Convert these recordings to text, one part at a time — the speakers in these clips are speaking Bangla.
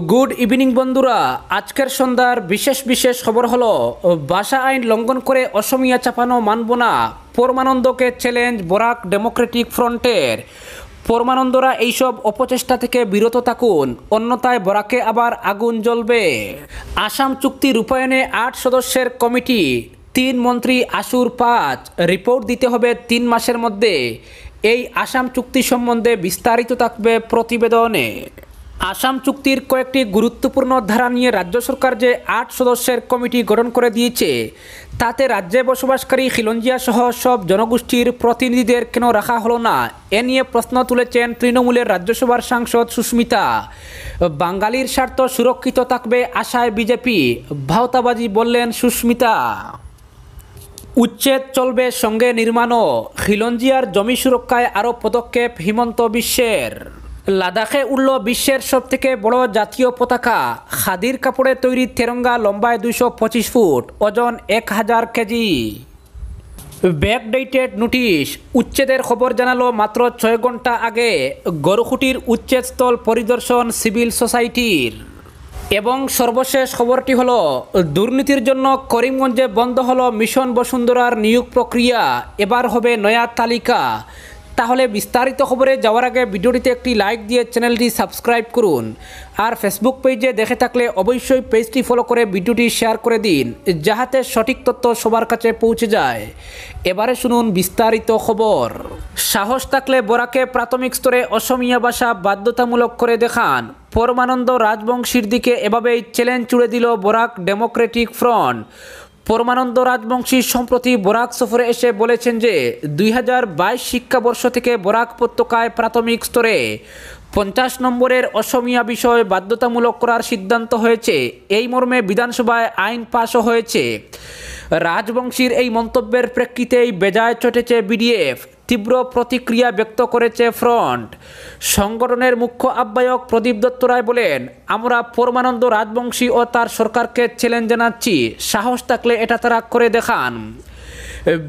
গুড ইভিনিং বন্ধুরা। আজকের সন্ধ্যার বিশেষ বিশেষ খবর হলো, ভাষা আইন লঙ্ঘন করে অসমিয়া চাপানো মানব না। পরমানন্দকে চ্যালেঞ্জ বরাক ডেমোক্রেটিক ফ্রন্টের পরমানন্দরা এইসব অপচেষ্টা থেকে বিরত থাকুন, অন্যথায় বরাকে আবার আগুন জ্বলবে। আসাম চুক্তি রূপায়ণে আট সদস্যের কমিটি, তিন মন্ত্রী আসুর পাঁচ, রিপোর্ট দিতে হবে তিন মাসের মধ্যে। এই আসাম চুক্তি সম্বন্ধে বিস্তারিত থাকবে প্রতিবেদনে। আসাম চুক্তির কয়েকটি গুরুত্বপূর্ণ ধারা নিয়ে রাজ্য সরকার যে আট সদস্যের কমিটি গঠন করে দিয়েছে, তাতে রাজ্যে বসবাসকারী খিলঞ্জিয়া সহ সব জনগোষ্ঠীর প্রতিনিধিদের কেন রাখা হলো না? এ নিয়ে প্রশ্ন তুলেছেন তৃণমূলের রাজ্যসভার সাংসদ সুস্মিতা। বাঙালির স্বার্থ সুরক্ষিত থাকবে আশায় বিজেপি, ভাওতাবাজি বললেন সুস্মিতা। উচ্ছেদ চলবে সঙ্গে নির্মাণও, খিলঞ্জিয়ার জমি সুরক্ষায় আরও পদক্ষেপ হিমন্ত বিশ্বের। লাদাখে উঠল বিশ্বের সবথেকে বড় জাতীয় পতাকা। খাদির কাপড়ে তৈরি তেরঙ্গা লম্বায় দুইশো পঁচিশ ফুট, ওজন এক হাজার কেজি। ব্যাকডেটেড নোটিশ, উচ্ছেদের খবর জানালো মাত্র ছয় ঘণ্টা আগে গরুখুটির উচ্ছেদস্থল পরিদর্শন সিভিল সোসাইটির। এবং সর্বশেষ খবরটি হলো, দুর্নীতির জন্য করিমগঞ্জে বন্ধ হলো মিশন বসুন্ধরার নিয়োগ প্রক্রিয়া, এবার হবে নয়া তালিকা। তাহলে বিস্তারিত খবরে যাওয়ার আগে ভিডিওটিতে একটি লাইক দিয়ে চ্যানেলটি সাবস্ক্রাইব করুন। আর ফেসবুক পেজে দেখে থাকলে অবশ্যই পেজটি ফলো করে ভিডিওটি শেয়ার করে দিন, যাহাতে সঠিক তথ্য সবার কাছে পৌঁছে যায়। এবারে শুনুন বিস্তারিত খবর। সাহস থাকলে বরাকে প্রাথমিক স্তরে অসমিয়া ভাষা বাধ্যতামূলক করে দেখান। পরমানন্দ রাজবংশীর দিকে এভাবেই চ্যালেঞ্জ চুড়ে দিল বরাক ডেমোক্রেটিক ফ্রন্ট পরমানন্দ রাজবংশী সম্প্রতি বরাক সফরে এসে বলেছেন যে দুই হাজার বাইশ শিক্ষাবর্ষ থেকে বরাক উপত্যকায় প্রাথমিক স্তরে পঞ্চাশ নম্বরের অসমিয়া বিষয় বাধ্যতামূলক করার সিদ্ধান্ত হয়েছে। এই মর্মে বিধানসভায় আইন পাশও হয়েছে। রাজবংশীর এই মন্তব্যের প্রেক্ষিতেই বেজায় চটেছে বিডিএফ। তীব্র প্রতিক্রিয়া ব্যক্ত করেছে ফ্রন্ট। সংগঠনের মুখ্য আহ্বায়ক প্রদীপ দত্ত রায় বলেন, আমরা পরমানন্দ রাজবংশী ও তার সরকারকে চ্যালেঞ্জ জানাচ্ছি। সাহস থাকলে এটা তারা করে দেখান।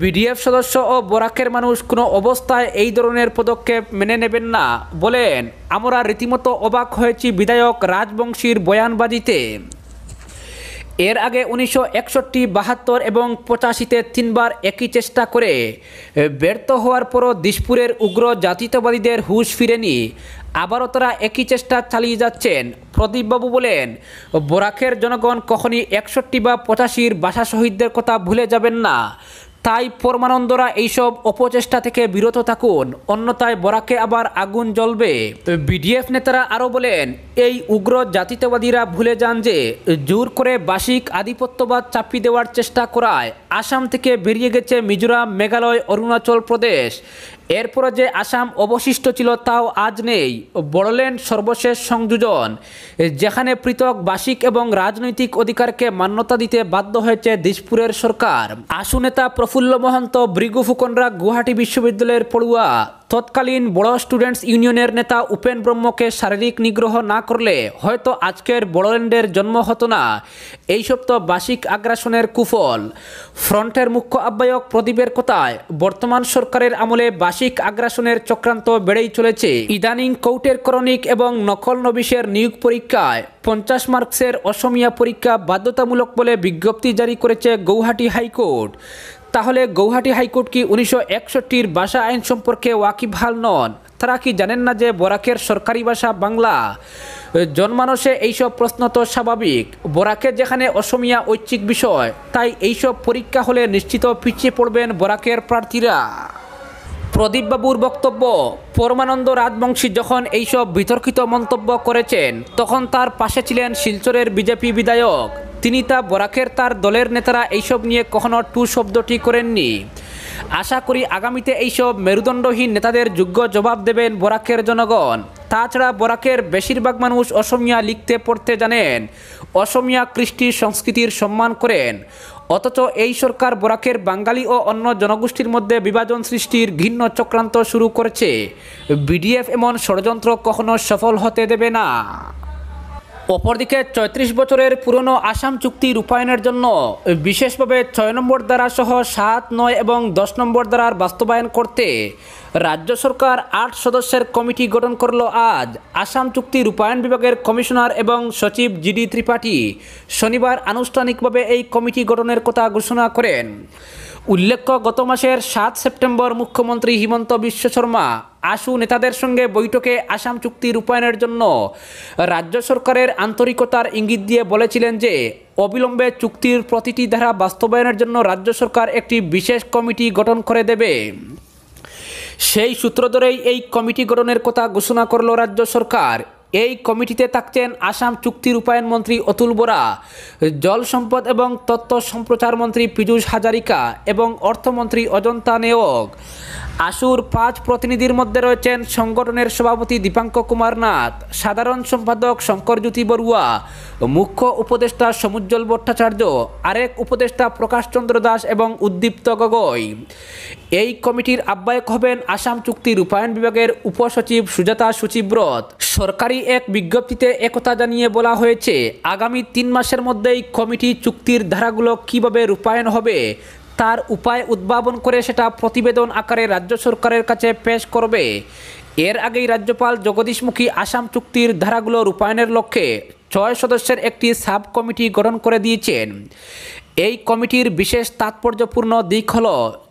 বিডিএফ সদস্য ও বরাকের মানুষ কোনো অবস্থায় এই ধরনের পদক্ষেপ মেনে নেবেন না। বলেন, আমরা রীতিমতো অবাক হয়েছি বিধায়ক রাজবংশীর বয়ানবাজিতে। এর আগে উনিশশো একষট্টি, বাহাত্তর এবং পঁচাশিতে তিনবার একই চেষ্টা করে ব্যর্থ হওয়ার পরও দিশপুরের উগ্র জাতীয়তাবাদীদের হুশ ফিরেনি। আবারও তারা একই চেষ্টা চালিয়ে যাচ্ছেন। প্রদীপবাবু বলেন, বরাকের জনগণ কখনই একষট্টি বা পঁচাশির বাসা শহীদদের কথা ভুলে যাবেন না। তাই পরমানন্দরা এইসব অপচেষ্টা থেকে বিরত থাকুন, অন্যথায় বরাকে আবার আগুন জ্বলবে। বিডিএফ নেতারা আরও বলেন, এই উগ্র জাতীয়তাবাদীরা ভুলে যান যে, জোর করে বার্ষিক আধিপত্যবাদ চাপিয়ে দেওয়ার চেষ্টা করায় আসাম থেকে বেরিয়ে গেছে মিজোরাম, মেঘালয়, অরুণাচল প্রদেশ। এরপরে যে আসাম অবশিষ্ট ছিল তাও আজ নেই। বড়োল্যান্ড সর্বশেষ সংযোজন, যেখানে পৃথক বাসিক এবং রাজনৈতিক অধিকারকে মান্যতা দিতে বাধ্য হয়েছে দিশপুরের সরকার। আশু নেতা প্রফুল্ল মহন্ত, ভৃগু ফুকনরা গুয়াহাটি বিশ্ববিদ্যালয়ের পড়ুয়া। তৎকালীন বড় স্টুডেন্টস ইউনিয়নের নেতা উপেন ব্রহ্মকে শারীরিক নিগ্রহ না করলে হয়তো আজকের বড়োল্যান্ডের জন্ম হতো না। এইসব তো বাসিক আগ্রাসনের কুফল। ফ্রন্টের মুখ্য আহ্বায়ক প্রদীপের কথায়, বর্তমান সরকারের আমলে বাসিক আগ্রাসনের চক্রান্ত বেড়েই চলেছে। ইদানিং কৌটের করণিক এবং নকল নবিশের নিয়োগ পরীক্ষায় পঞ্চাশ মার্কসের অসমিয়া পরীক্ষা বাধ্যতামূলক বলে বিজ্ঞপ্তি জারি করেছে গৌহাটি হাইকোর্ট। তাহলে গৌহাটি হাইকোর্ট কি উনিশশো একষট্টির ভাষা আইন সম্পর্কে ওয়াকিবহাল নন? তারা কি জানেন না যে বরাকের সরকারি ভাষা বাংলা? জনমানসে এইসব প্রশ্ন তো স্বাভাবিক। বরাকে যেখানে অসমিয়া ঐচ্ছিক বিষয়, তাই এইসব পরীক্ষা হলে নিশ্চিত পিছিয়ে পড়বেন বরাকের প্রার্থীরা। প্রদীপবাবুর বক্তব্য, পরমানন্দ রাজবংশী যখন এইসব বিতর্কিত মন্তব্য করেছেন, তখন তার পাশে ছিলেন শিলচরের বিজেপি বিধায়ক তিনি তা বরাকের তার দলের নেতারা এইসব নিয়ে কখনো টু শব্দটি করেননি। আশা করি আগামীতে এইসব মেরুদণ্ডহীন নেতাদের যোগ্য জবাব দেবেন বরাকের জনগণ। তাছাড়া বরাকের বেশিরভাগ মানুষ অসমিয়া লিখতে, পড়তে জানেন। অসমিয়া কৃষ্টি সংস্কৃতির সম্মান করেন। অথচ এই সরকার বরাকের বাঙালি ও অন্য জনগোষ্ঠীর মধ্যে বিভাজন সৃষ্টির ঘৃণ্য চক্রান্ত শুরু করেছে। বিডিএফ এমন ষড়যন্ত্র কখনো সফল হতে দেবে না। অপরদিকে চৌত্রিশ বছরের পুরনো আসাম চুক্তি রূপায়ণের জন্য বিশেষভাবে ছয় নম্বর দ্বারা সহ সাত, নয় এবং দশ নম্বর দ্বারার বাস্তবায়ন করতে রাজ্য সরকার আট সদস্যের কমিটি গঠন করল আজ। আসাম চুক্তি রূপায়ণ বিভাগের কমিশনার এবং সচিব জিডি ত্রিপাঠী শনিবার আনুষ্ঠানিকভাবে এই কমিটি গঠনের কথা ঘোষণা করেন। উল্লেখ্য, গত মাসের সাত সেপ্টেম্বর মুখ্যমন্ত্রী হিমন্ত বিশ্ব শর্মা আশু নেতাদের সঙ্গে বৈঠকে আসাম চুক্তি রূপায়ণের জন্য রাজ্য সরকারের আন্তরিকতার ইঙ্গিত দিয়ে বলেছিলেন যে, অবিলম্বে চুক্তির প্রতিটি ধারা বাস্তবায়নের জন্য রাজ্য সরকার একটি বিশেষ কমিটি গঠন করে দেবে। সেই সূত্র ধরেই এই কমিটি গঠনের কথা ঘোষণা করল রাজ্য সরকার। এই কমিটিতে থাকছেন আসাম চুক্তি রূপায়ণ মন্ত্রী অতুল বোরা, জল সম্পদ এবং তথ্য সম্প্রচার মন্ত্রী পীযূষ হাজারিকা এবং অর্থমন্ত্রী অজন্তা নেওগ আসুর পাঁচ প্রতিনিধির মধ্যে রয়েছেন সংগঠনের সভাপতি দীপাঙ্ক কুমার নাথ, সাধারণ সম্পাদক শঙ্করজ্যোতি বড়ুয়া, মুখ্য উপদেষ্টা সমুজ্জ্বল ভট্টাচার্য, আরেক উপদেষ্টা প্রকাশচন্দ্র দাস এবং উদ্দীপ্ত গগৈ। এই কমিটির আহ্বায়ক হবেন আসাম চুক্তি রূপায়ণ বিভাগের উপসচিব সুজাতা সুচিব্রত সরকারি এক বিজ্ঞপ্তিতে একথা জানিয়ে বলা হয়েছে, আগামী তিন মাসের মধ্যেই কমিটি চুক্তির ধারাগুলো কীভাবে রূপায়ণ হবে তার উপায় উদ্ভাবন করে সেটা প্রতিবেদন আকারে রাজ্য সরকারের কাছে পেশ করবে। এর আগেই রাজ্যপাল জগদীশমুখী আসাম চুক্তির ধারাগুলো রূপায়ণের লক্ষ্যে ছয় সদস্যের একটি সাব কমিটি গঠন করে দিয়েছেন। এই কমিটির বিশেষ তাৎপর্যপূর্ণ দিক হল,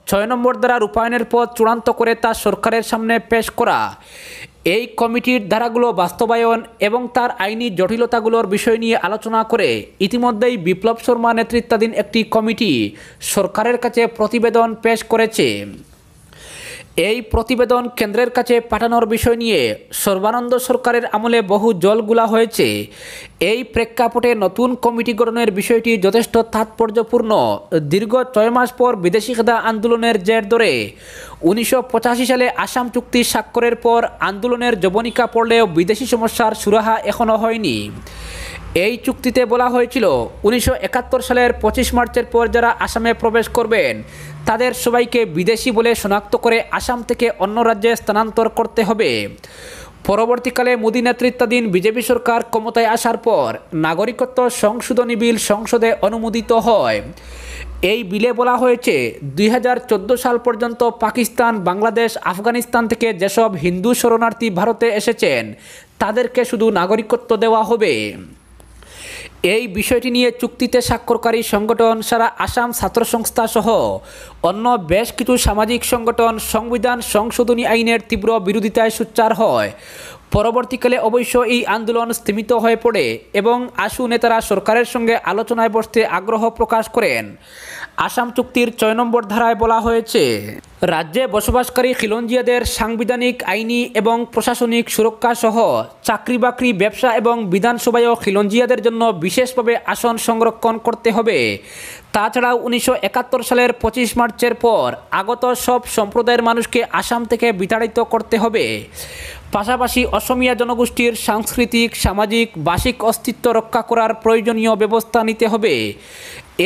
ছয় নম্বর দ্বারা রূপায়ণের পথ চূড়ান্ত করে তা সরকারের সামনে পেশ করা। এই কমিটির ধারাগুলো বাস্তবায়ন এবং তার আইনি জটিলতাগুলোর বিষয় নিয়ে আলোচনা করে ইতিমধ্যেই বিপ্লব শর্মা নেতৃত্বাধীন একটি কমিটি সরকারের কাছে প্রতিবেদন পেশ করেছে। এই প্রতিবেদন কেন্দ্রের কাছে পাঠানোর বিষয় নিয়ে সর্বানন্দ সরকারের আমলে বহু জলগুলা হয়েছে। এই প্রেক্ষাপটে নতুন কমিটি গঠনের বিষয়টি যথেষ্ট তাৎপর্যপূর্ণ। দীর্ঘ ছয় মাস পর বিদেশি খেদা আন্দোলনের জের ধরে উনিশশো পঁচাশি সালে আসাম চুক্তি স্বাক্ষরের পর আন্দোলনের জবনিকা পড়লেও বিদেশি সমস্যার সুরাহা এখনও হয়নি। এই চুক্তিতে বলা হয়েছিল, উনিশশো একাত্তর সালের পঁচিশ মার্চের পর যারা আসামে প্রবেশ করবেন, তাদের সবাইকে বিদেশি বলে শনাক্ত করে আসাম থেকে অন্য রাজ্যে স্থানান্তর করতে হবে। পরবর্তীকালে মোদী নেতৃত্বাধীন বিজেপি সরকার ক্ষমতায় আসার পর নাগরিকত্ব সংশোধনী বিল সংসদে অনুমোদিত হয়। এই বিলে বলা হয়েছে, দুই হাজার চোদ্দ সাল পর্যন্ত পাকিস্তান, বাংলাদেশ, আফগানিস্তান থেকে যেসব হিন্দু শরণার্থী ভারতে এসেছেন, তাদেরকে শুধু নাগরিকত্ব দেওয়া হবে। এই বিষয়টি নিয়ে চুক্তিতে স্বাক্ষরকারী সংগঠন সারা আসাম ছাত্র সংস্থা সহ অন্য বেশ কিছু সামাজিক সংগঠন সংবিধান সংশোধনী আইনের তীব্র বিরোধিতায় সোচ্চার হয়। পরবর্তীকালে অবশ্য এই আন্দোলন স্তীমিত হয়ে পড়ে এবং আশু নেতারা সরকারের সঙ্গে আলোচনায় বসতে আগ্রহ প্রকাশ করেন। আসাম চুক্তির ছয় নম্বর ধারায় বলা হয়েছে, রাজ্যে বসবাসকারী খিলঞ্জিয়াদের সাংবিধানিক আইনি এবং প্রশাসনিক সুরক্ষা সহ চাকরি বাকরি ব্যবসা এবং বিধানসভায়ও খিলঞ্জিয়াদের জন্য বিশেষভাবে আসন সংরক্ষণ করতে হবে। তাছাড়াও উনিশশো একাত্তর সালের পঁচিশ মার্চের পর আগত সব সম্প্রদায়ের মানুষকে আসাম থেকে বিতাড়িত করতে হবে। পাশাপাশি অসমিয়া জনগোষ্ঠীর সাংস্কৃতিক, সামাজিক, বার্ষিক অস্তিত্ব রক্ষা করার প্রয়োজনীয় ব্যবস্থা নিতে হবে।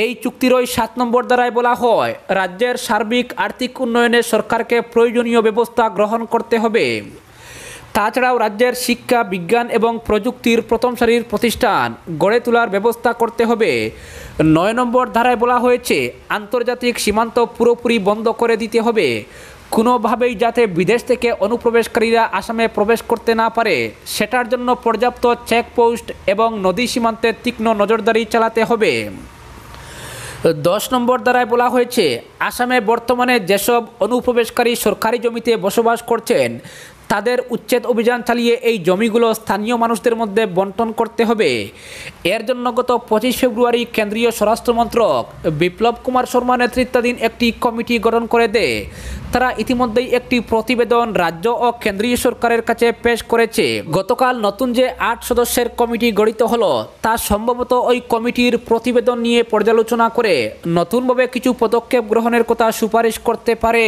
এই চুক্তির ওই সাত নম্বর দ্বারায় বলা হয়, রাজ্যের সার্বিক আর্থিক উন্নয়নে সরকারকে প্রয়োজনীয় ব্যবস্থা গ্রহণ করতে হবে। তাছাড়াও রাজ্যের শিক্ষা, বিজ্ঞান এবং প্রযুক্তির প্রথম সারির প্রতিষ্ঠান গড়ে তোলার ব্যবস্থা করতে হবে। নয় নম্বর ধারায় বলা হয়েছে, আন্তর্জাতিক সীমান্ত পুরোপুরি বন্ধ করে দিতে হবে। কোনোভাবেই যাতে বিদেশ থেকে অনুপ্রবেশকারীরা আসামে প্রবেশ করতে না পারে, সেটার জন্য পর্যাপ্ত চেকপোস্ট এবং নদী সীমান্তে তীক্ষ্ণ নজরদারি চালাতে হবে। দশ নম্বর দ্বারায় বলা হয়েছে, আসামে বর্তমানে যেসব অনুপ্রবেশকারী সরকারি জমিতে বসবাস করছেন তাদের উচ্ছেদ অভিযান চালিয়ে এই জমিগুলো স্থানীয় মানুষদের মধ্যে বন্টন করতে হবে। এর জন্য গত পঁচিশ ফেব্রুয়ারি কেন্দ্রীয় স্বরাষ্ট্রমন্ত্রক বিপ্লব কুমার শর্মা নেতৃত্বাধীন একটি কমিটি গঠন করে দেয় তারা ইতিমধ্যেই একটি প্রতিবেদন রাজ্য ও কেন্দ্রীয় সরকারের কাছে পেশ করেছে। গতকাল নতুন যে আট সদস্যের কমিটি গঠিত হলো, তা সম্ভবত ওই কমিটির প্রতিবেদন নিয়ে পর্যালোচনা করে নতুনভাবে কিছু পদক্ষেপ গ্রহণের কথা সুপারিশ করতে পারে।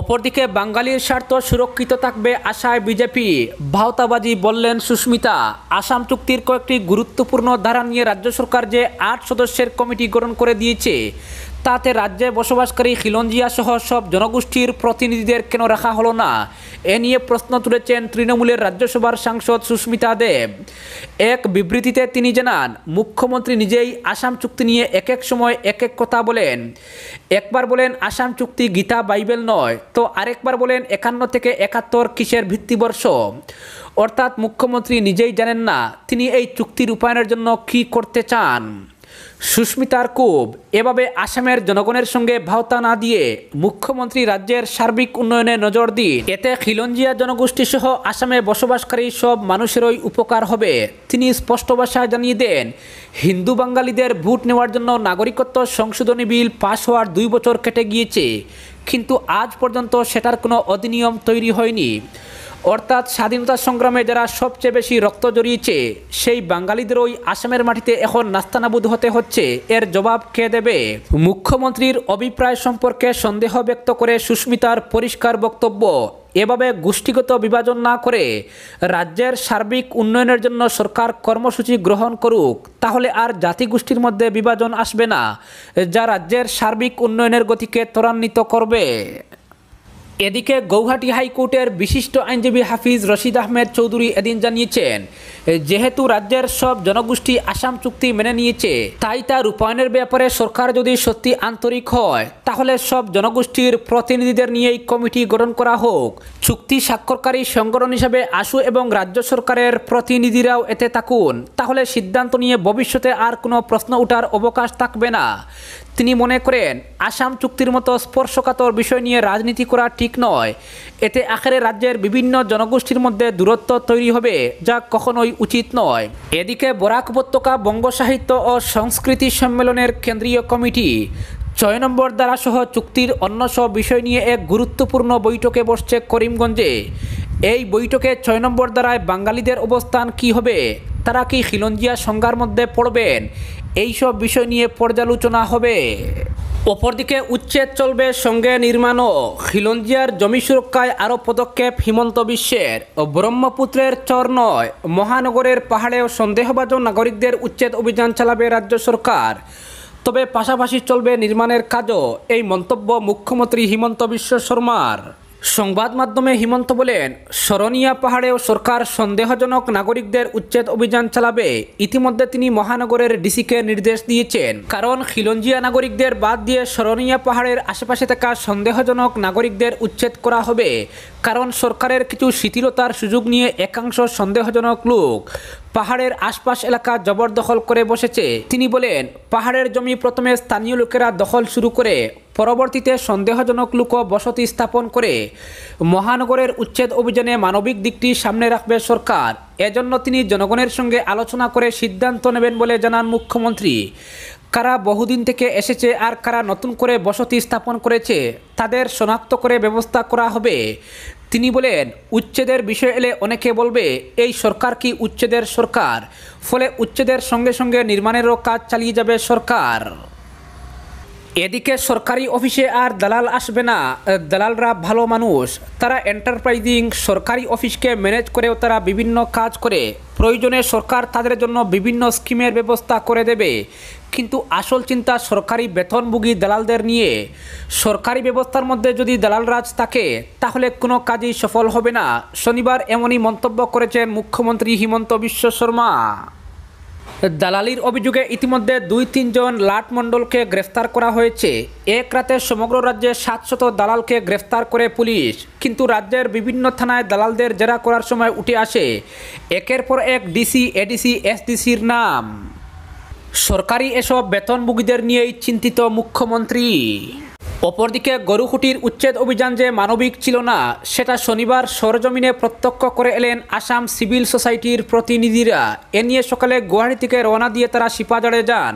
অপরদিকে বাঙালির স্বার্থ সুরক্ষিত থাকবে আশায় বিজেপি। ভাওতাবাজি বললেন সুস্মিতা। আসাম চুক্তির কয়েকটি গুরুত্বপূর্ণ ধারা নিয়ে রাজ্য সরকার যে আট সদস্যের কমিটি গঠন করে দিয়েছে তাতে রাজ্যে বসবাসকারী খিলঞ্জিয়া সহ সব জনগোষ্ঠীর প্রতিনিধিদের কেন রাখা হলো না? এ নিয়ে প্রশ্ন তুলেছেন তৃণমূলের রাজ্যসভার সাংসদ সুস্মিতা দেব। এক বিবৃতিতে তিনি জানান, মুখ্যমন্ত্রী নিজেই আসাম চুক্তি নিয়ে এক এক সময় এক এক কথা বলেন। একবার বলেন আসাম চুক্তি গীতা বাইবেল নয়, তো আরেকবার বলেন একান্ন থেকে একাত্তর কিসের ভিত্তিবর্ষ? অর্থাৎ মুখ্যমন্ত্রী নিজেই জানেন না, তিনি এই চুক্তি রূপায়ণের জন্য কী করতে চান? সুস্মিতার কুব এভাবে আসামের জনগণের সঙ্গে ভাওতা না দিয়ে মুখ্যমন্ত্রী রাজ্যের সার্বিক উন্নয়নে নজর দিন। এতে খিলঞ্জিয়া জনগোষ্ঠী সহ আসামে বসবাসকারী সব মানুষেরই উপকার হবে। তিনি স্পষ্ট ভাষায় জানিয়ে দেন, হিন্দু বাঙালিদের ভোট নেওয়ার জন্য নাগরিকত্ব সংশোধনী বিল পাশ হওয়ার দুই বছর কেটে গিয়েছে। কিন্তু আজ পর্যন্ত সেটার কোনো অধিনিয়ম তৈরি হয়নি। অর্থাৎ স্বাধীনতা সংগ্রামে যারা সবচেয়ে বেশি রক্ত জড়িয়েছে, সেই বাঙালিদের ওই আসামের মাটিতে এখন নাস্তানাবুদ হতে হচ্ছে। এর জবাব কে দেবে? মুখ্যমন্ত্রীর অভিপ্রায় সম্পর্কে সন্দেহ ব্যক্ত করে সুস্মিতার পরিষ্কার বক্তব্য। এভাবে গোষ্ঠীগত বিভাজন না করে রাজ্যের সার্বিক উন্নয়নের জন্য সরকার কর্মসূচি গ্রহণ করুক, তাহলে আর জাতিগোষ্ঠীর মধ্যে বিভাজন আসবে না, যা রাজ্যের সার্বিক উন্নয়নের গতিকে ত্বরান্বিত করবে। এদিকে গৌহাটি হাইকোর্টের বিশিষ্ট আইনজীবী হাফিজ রশিদ আহমেদ চৌধুরী এদিন জানিয়েছেন, যেহেতু রাজ্যের সব জনগোষ্ঠী আসাম চুক্তি মেনে নিয়েছে, তাই তা রূপায়ণের ব্যাপারে সরকার যদি সত্যি আন্তরিক হয়, তাহলে সব জনগোষ্ঠীর প্রতিনিধিদের নিয়েই কমিটি গঠন করা হোক। চুক্তি স্বাক্ষরকারী সংগঠন হিসাবে আশু এবং রাজ্য সরকারের প্রতিনিধিরাও এতে থাকুন। তাহলে সিদ্ধান্ত নিয়ে ভবিষ্যতে আর কোনো প্রশ্ন ওঠার অবকাশ থাকবে না। তিনি মনে করেন, আসাম চুক্তির মতো স্পর্শকাতর বিষয় নিয়ে রাজনীতি করা ঠিক নয়। এতে আখেরে রাজ্যের বিভিন্ন জনগোষ্ঠীর মধ্যে দূরত্ব তৈরি হবে যা কখনোই উচিত নয়। এদিকে বরাক উপত্যকা বঙ্গ সাহিত্য ও সংস্কৃতি সম্মেলনের কেন্দ্রীয় কমিটি ছয় নম্বর দ্বারা সহ চুক্তির অন্য সব বিষয় নিয়ে এক গুরুত্বপূর্ণ বৈঠকে বসছে করিমগঞ্জে। এই বৈঠকে ছয় নম্বর দ্বারায় বাঙালিদের অবস্থান কি হবে তারা কি খিলঞ্জিয়া সংজ্ঞার মধ্যে পড়বেন? এইসব বিষয় নিয়ে পর্যালোচনা হবে। অপরদিকে উচ্ছেদ চলবে সঙ্গে নির্মাণও। খিলঞ্জিয়ার জমি সুরক্ষায় আরও পদক্ষেপ হিমন্ত বিশ্বের। ব্রহ্মপুত্রের চর নয়, মহানগরের পাহাড়েও সন্দেহভাজন নাগরিকদের উচ্ছেদ অভিযান চালাবে রাজ্য সরকার। তবে পাশাপাশি চলবে নির্মাণের কাজও, এই মন্তব্য মুখ্যমন্ত্রী হিমন্ত বিশ্ব শর্মার। সংবাদ মাধ্যমে হিমন্ত বলেন, শরণিয়া পাহাড়েও সরকার সন্দেহজনক নাগরিকদের উচ্ছেদ অভিযান চালাবে। ইতিমধ্যে তিনি মহানগরের ডিসিকে নির্দেশ দিয়েছেন। কারণ খিলঞ্জিয়া নাগরিকদের বাদ দিয়ে শরণিয়া পাহাড়ের আশেপাশে থাকা সন্দেহজনক নাগরিকদের উচ্ছেদ করা হবে। কারণ সরকারের কিছু শিথিলতার সুযোগ নিয়ে একাংশ সন্দেহজনক লোক পাহাড়ের আশপাশ এলাকা জবরদখল করে বসেছে। তিনি বলেন, পাহাড়ের জমি প্রথমে স্থানীয় লোকেরা দখল শুরু করে, পরবর্তীতে সন্দেহজনক লোক বসতি স্থাপন করে, মহানগরের উচ্ছেদ অভিযানে মানবিক দিকটি সামনে রাখবে সরকার। এজন্য তিনি জনগণের সঙ্গে আলোচনা করে সিদ্ধান্ত নেবেন বলে জানান মুখ্যমন্ত্রী। কারা বহুদিন থেকে এসেছে আর কারা নতুন করে বসতি স্থাপন করেছে, তাদের শনাক্ত করে ব্যবস্থা করা হবে। তিনি বলেন, উচ্ছেদের বিষয় এলে অনেকে বলবে, এই সরকার কি উচ্ছেদের সরকার? ফলে উচ্ছেদের সঙ্গে সঙ্গে নির্মাণেরও কাজ চালিয়ে যাবে সরকার। এদিকে সরকারি অফিসে আর দালাল আসবে না। দালালরা ভালো মানুষ। তারা এন্টারপ্রাইজিং সরকারি অফিসকে ম্যানেজ করেও তারা বিভিন্ন কাজ করে। প্রয়োজনে সরকার তাদের জন্য বিভিন্ন স্কিমের ব্যবস্থা করে দেবে। কিন্তু আসল চিন্তা সরকারি বেতনভোগী দালালদের নিয়ে। সরকারি ব্যবস্থার মধ্যে যদি দালাল রাজ থাকে, তাহলে কোনো কাজই সফল হবে না। শনিবার এমনই মন্তব্য করেছেন মুখ্যমন্ত্রী হিমন্ত বিশ্ব শর্মা। দালালির অভিযোগে ইতিমধ্যে দুই তিনজন লাট মণ্ডলকে গ্রেফতার করা হয়েছে। এক রাতে সমগ্র রাজ্যে সাতশত দালালকে গ্রেফতার করে পুলিশ। কিন্তু রাজ্যের বিভিন্ন থানায় দালালদের জেরা করার সময় উঠে আসে। একের পর এক ডিসি, এডিসি, এসডিসির নাম। সরকারি এসব বেতনভোগীদের নিয়েই চিন্তিত মুখ্যমন্ত্রী। অপরদিকে গরুকুটির উচ্ছেদ অভিযান যে মানবিক ছিল না, সেটা শনিবার সরজমিনে প্রত্যক্ষ করে এলেন আসাম সিভিল সোসাইটির প্রতিনিধিরা। এ নিয়ে সকালে গুয়াহাটি থেকে রওনা দিয়ে তারা সিপাজাড়ে যান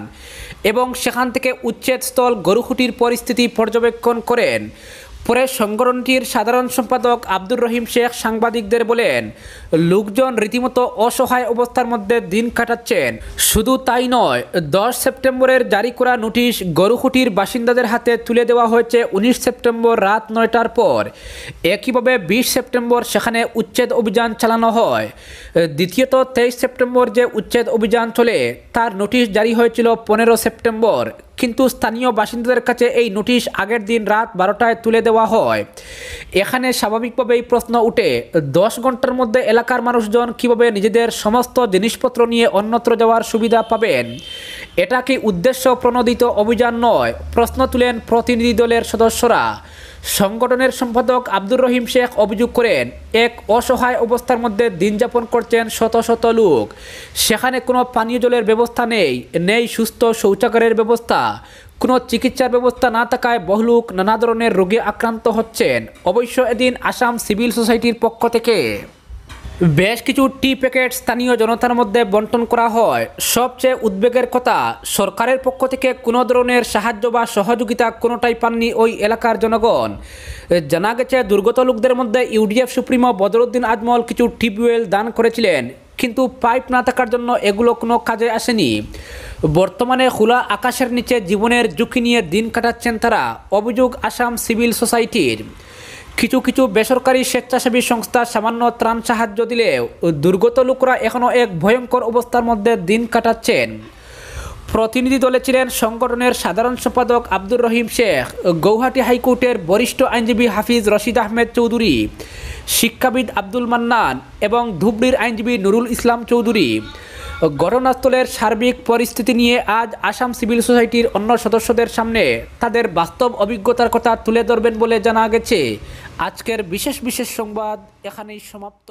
এবং সেখান থেকে উচ্ছেদস্থল গরুকুটির পরিস্থিতি পর্যবেক্ষণ করেন। পরে সংগঠনটির সাধারণ সম্পাদক আব্দুর রহিম শেখ সাংবাদিকদের বলেন, লোকজন রীতিমতো অসহায় অবস্থার মধ্যে দিন কাটাচ্ছেন। শুধু তাই নয়, দশ সেপ্টেম্বরের জারি করা নোটিশ গরুহুটির বাসিন্দাদের হাতে তুলে দেওয়া হয়েছে উনিশ সেপ্টেম্বর রাত নয়টার পর। একইভাবে বিশ সেপ্টেম্বর সেখানে উচ্ছেদ অভিযান চালানো হয়। দ্বিতীয়ত, তেইশ সেপ্টেম্বর যে উচ্ছেদ অভিযান চলে, তার নোটিশ জারি হয়েছিল পনেরো সেপ্টেম্বর। কিন্তু স্থানীয় বাসিন্দাদের কাছে এই নোটিশ আগের দিন রাত বারোটায় তুলে দেওয়া হয়। এখানে স্বাভাবিকভাবেই প্রশ্ন উঠে, দশ ঘণ্টার মধ্যে এলাকার মানুষজন কীভাবে নিজেদের সমস্ত জিনিসপত্র নিয়ে অন্যত্র যাওয়ার সুবিধা পাবেন? এটা কি উদ্দেশ্য প্রণোদিত অভিযান নয়? প্রশ্ন তুলেন প্রতিনিধি দলের সদস্যরা। সংগঠনের সম্পাদক আব্দুর রহিম শেখ অভিযোগ করেন, এক অসহায় অবস্থার মধ্যে দিন যাপন করছেন শত শত লোক। সেখানে কোনো পানীয় জলের ব্যবস্থা নেই নেই সুস্থ শৌচাগারের ব্যবস্থা। কোনো চিকিৎসার ব্যবস্থা না থাকায় বহু লোক নানা ধরনের রোগে আক্রান্ত হচ্ছেন। অবশ্য এদিন আসাম সিভিল সোসাইটির পক্ষ থেকে বেশ কিছু টি প্যাকেট স্থানীয় জনতার মধ্যে বন্টন করা হয়। সবচেয়ে উদ্বেগের কথা, সরকারের পক্ষ থেকে কোনো ধরনের সাহায্য বা সহযোগিতা কোনোটাই পাননি ওই এলাকার জনগণ। জানা গেছে, দুর্গত লোকদের মধ্যে ইউডিএফ সুপ্রিমো বদরুদ্দিন আজমল কিছু টিউবওয়েল দান করেছিলেন, কিন্তু পাইপ না থাকার জন্য এগুলো কোনো কাজে আসেনি। বর্তমানে খোলা আকাশের নিচে জীবনের ঝুঁকি নিয়ে দিন কাটাচ্ছেন তারা, অভিযোগ আসাম সিভিল সোসাইটির। কিছু কিছু বেসরকারি স্বেচ্ছাসেবী সংস্থা সামান্য ত্রাণ সাহায্য দিলেও দুর্গত লোকরা এখনও এক ভয়ঙ্কর অবস্থার মধ্যে দিন কাটাচ্ছেন। প্রতিনিধি দলে ছিলেন সংগঠনের সাধারণ সম্পাদক আব্দুর রহিম শেখ, গৌহাটি হাইকোর্টের বরিষ্ঠ আইনজীবী হাফিজ রশিদ আহমেদ চৌধুরী, শিক্ষাবিদ আব্দুল মান্নান এবং ধুবড়ির আইনজীবী নুরুল ইসলাম চৌধুরী। ঘটনাস্থলের সার্বিক পরিস্থিতি নিয়ে আজ আসাম সিভিল সোসাইটির অন্য সদস্যদের সামনে তাদের বাস্তব অভিজ্ঞতার কথা তুলে ধরবেন বলে জানা গেছে। আজকের বিশেষ বিশেষ সংবাদ এখানেই সমাপ্ত।